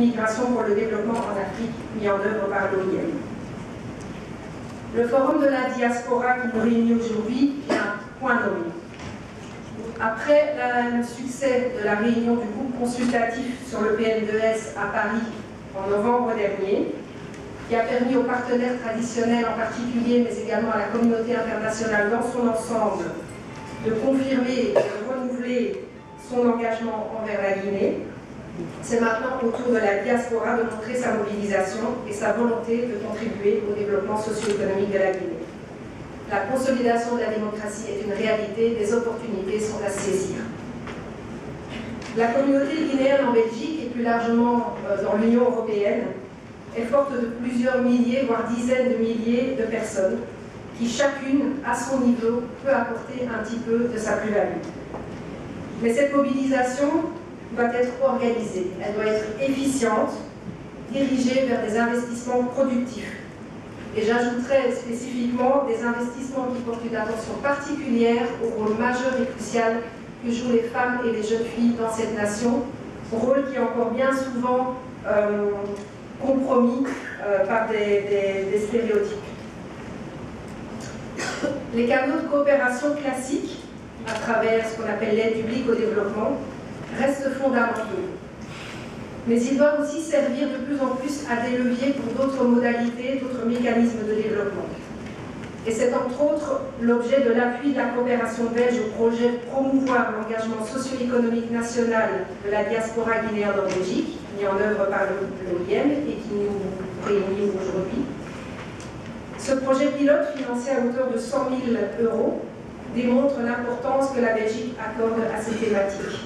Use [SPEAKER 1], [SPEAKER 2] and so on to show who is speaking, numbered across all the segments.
[SPEAKER 1] Migration pour le développement en Afrique, mis en œuvre par l'OIM. Le forum de la diaspora qui nous réunit aujourd'hui est un point nommé. Après le succès de la réunion du groupe consultatif sur le PN2S à Paris en novembre dernier, qui a permis aux partenaires traditionnels en particulier, mais également à la communauté internationale dans son ensemble, de confirmer et de renouveler son engagement envers la Guinée, c'est maintenant au tour de la diaspora de montrer sa mobilisation et sa volonté de contribuer au développement socio-économique de la Guinée. La consolidation de la démocratie est une réalité, des opportunités sont à saisir. La communauté guinéenne en Belgique et plus largement euh, dans l'Union européenne est forte de plusieurs milliers, voire dizaines de milliers de personnes qui chacune, à son niveau, peut apporter un petit peu de sa plus-value. Mais cette mobilisation doit être organisée, elle doit être efficiente, dirigée vers des investissements productifs. Et j'ajouterai spécifiquement des investissements qui portent une attention particulière au rôle majeur et crucial que jouent les femmes et les jeunes filles dans cette nation, rôle qui est encore bien souvent euh, compromis euh, par des stéréotypes. Les canaux de coopération classiques, à travers ce qu'on appelle l'aide publique au développement, restent fondamentaux. Mais ils doivent aussi servir de plus en plus à des leviers pour d'autres modalités, d'autres mécanismes de développement. Et c'est entre autres l'objet de l'appui de la coopération belge au projet promouvoir l'engagement socio-économique national de la diaspora guinéenne en Belgique, mis en œuvre par l'OIM et qui nous réunit aujourd'hui. Ce projet pilote, financé à hauteur de 100 000 euros, démontre l'importance que la Belgique accorde à ces thématiques.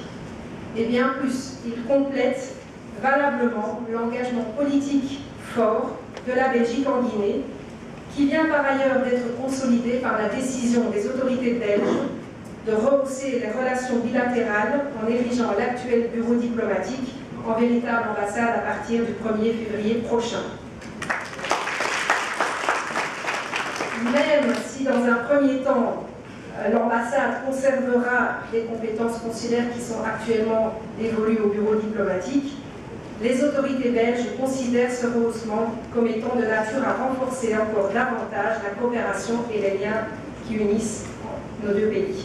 [SPEAKER 1] Et bien plus, il complète valablement l'engagement politique fort de la Belgique en Guinée, qui vient par ailleurs d'être consolidé par la décision des autorités belges de rehausser les relations bilatérales en érigeant l'actuel bureau diplomatique en véritable ambassade à partir du 1er février prochain. Même si dans un premier temps, l'ambassade conservera les compétences consulaires qui sont actuellement dévolues au bureau diplomatique, les autorités belges considèrent ce rehaussement comme étant de nature à renforcer encore davantage la coopération et les liens qui unissent nos deux pays.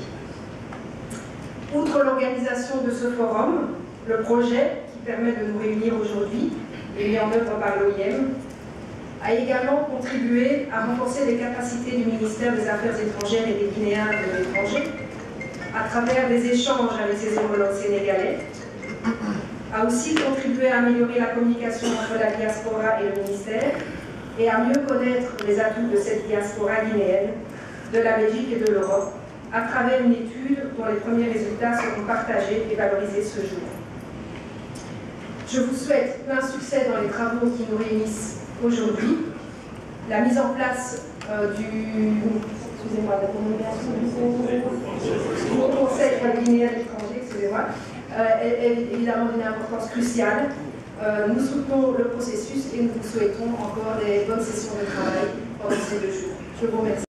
[SPEAKER 1] Outre l'organisation de ce forum, le projet qui permet de nous réunir aujourd'hui est mis en œuvre par l'OIM a également contribué à renforcer les capacités du ministère des Affaires étrangères et des Guinéens de l'étranger à travers des échanges avec ses homologues sénégalais, a aussi contribué à améliorer la communication entre la diaspora et le ministère et à mieux connaître les atouts de cette diaspora guinéenne, de la Belgique et de l'Europe, à travers une étude dont les premiers résultats seront partagés et valorisés ce jour. Je vous souhaite plein succès dans les travaux qui nous réunissent aujourd'hui. La mise en place euh, du, excusez-moi, du Conseil guinéen l'étranger, excusez-moi, euh, est, évidemment d'une importance cruciale. Euh, nous soutenons le processus et nous vous souhaitons encore des bonnes sessions de travail pendant ces deux jours. Je vous remercie.